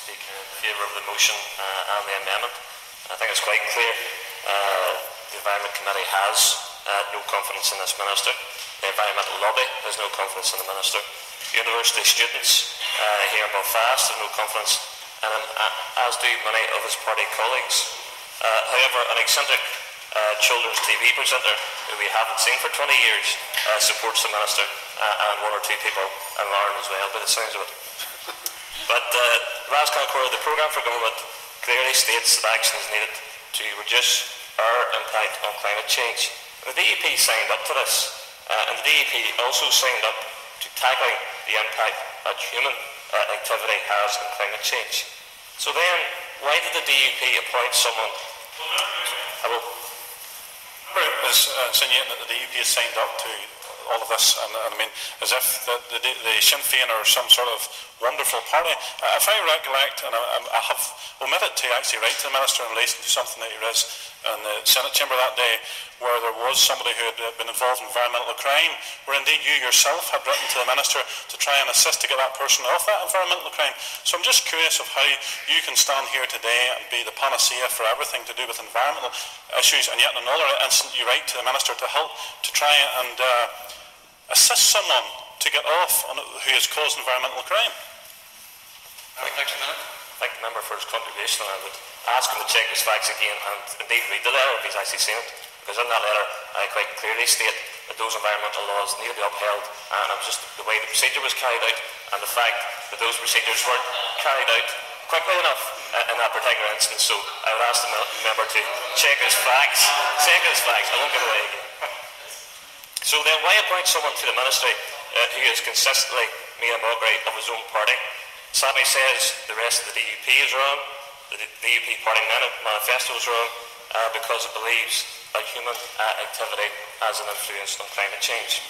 speak in favour of the motion uh, and the amendment. I think it's quite clear uh, the Environment Committee has uh, no confidence in this minister. The environmental lobby has no confidence in the minister. University students uh, here in Belfast have no confidence in him, uh, as do many of his party colleagues. Uh, however, an eccentric children's TV presenter who we haven't seen for 20 years supports the minister and one or two people in Larne as well, by the sounds of it. But uh, Ras the programme for government clearly states that action is needed to reduce our impact on climate change. The DUP signed up to this, uh, and the DUP also signed up to tackling the impact that human uh, activity has on climate change. So then, why did the DUP appoint someone? Will. was uh, that the DUP has signed up to all of this, and, and I mean, as if the, the, the, Sinn Féin are some sort of wonderful party. If I recollect, and I, I, have omitted to actually write to the Minister in relation to something that he raised in the Senate chamber that day, where there was somebody who had uh, been involved in environmental crime, where indeed you yourself had written to the Minister to try and assist to get that person off that environmental crime. So I'm just curious of how you can stand here today and be the panacea for everything to do with environmental issues, and yet in another instant you write to the Minister to help to try and uh, assist someone to get off on, who has caused environmental crime. Thank, thank, thank the member for his contribution. I would ask him to check his facts again and indeed read the letter if he's actually seen it. Because in that letter, I quite clearly state that those environmental laws need to be upheld, and it was just the way the procedure was carried out, and the fact that those procedures weren't carried out quickly enough uh, in that particular instance. So I would ask the member to check his facts, check his facts. I won't give away again. So then why appoint someone to the ministry uh, who has consistently made a mockery of his own party? Sammy says the rest of the DUP is wrong, the DUP party manifesto is wrong uh, because it believes that human uh, activity has an influence on climate change.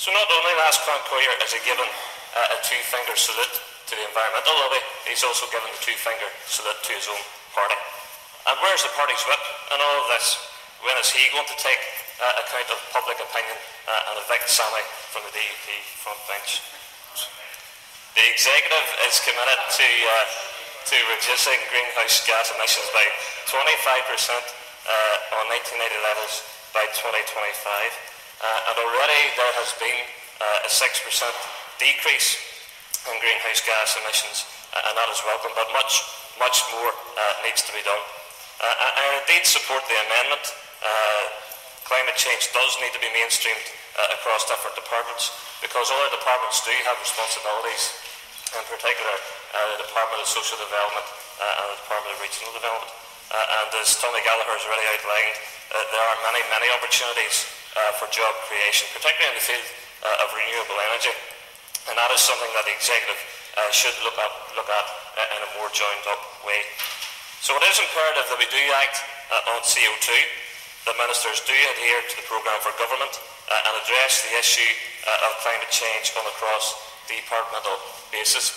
So not only last Clan Collier is he given uh, a two-finger salute to the environmental lobby, he's also given the two-finger salute to his own party. And where's the party's whip in all of this? When is he going to take uh, account of public opinion uh, and evict Sammy from the DUP front bench. The executive is committed to, uh, to reducing greenhouse gas emissions by 25% uh, on 1990 levels by 2025. Uh, and already there has been uh, a 6% decrease in greenhouse gas emissions, and that is welcome, but much, much more needs to be done. I indeed support the amendment climate change does need to be mainstreamed uh, across different departments because other departments do have responsibilities, in particular uh, the Department of Social Development uh, and the Department of Regional Development. Uh, and as Tommy Gallagher has already outlined, uh, there are many, many opportunities uh, for job creation, particularly in the field of renewable energy. And that is something that the executive should look at, look at in a more joined up way. So it is imperative that we do act on CO2 that ministers do adhere to the programme for government uh, and address the issue uh, of climate change on a cross-departmental basis.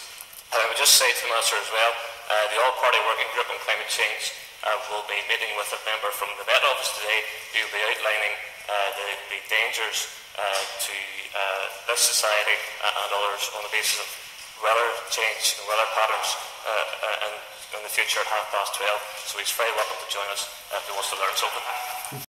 I would just say to the minister as well, uh, the All-Party Working Group on Climate Change uh, will be meeting with a member from the Met Office today who will be outlining uh, the, the, dangers uh, to this society and others on the basis of weather change and weather patterns in, in the future at half past 12. So he's very welcome to join us if he wants to learn something.